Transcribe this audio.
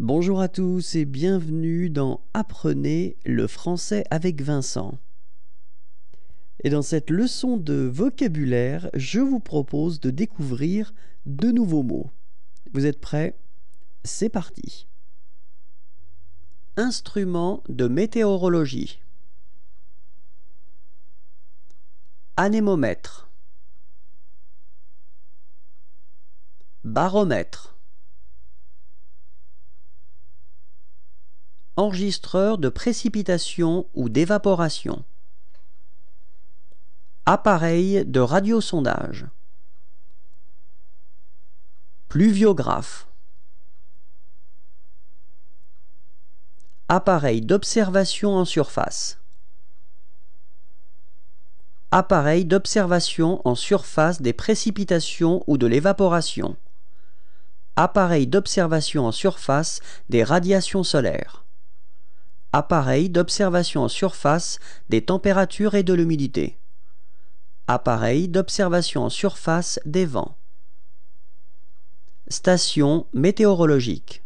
Bonjour à tous et bienvenue dans Apprenez le français avec Vincent. Et dans cette leçon de vocabulaire, je vous propose de découvrir de nouveaux mots. Vous êtes prêts? C'est parti. Instrument de météorologie. Anémomètre. Baromètre. Enregistreur de précipitation ou d'évaporation. Appareil de radiosondage. Pluviographe. Appareil d'observation en surface. Appareil d'observation en surface des précipitations ou de l'évaporation. Appareil d'observation en surface des radiations solaires appareil d'observation en surface des températures et de l'humidité, appareil d'observation en surface des vents, station météorologique.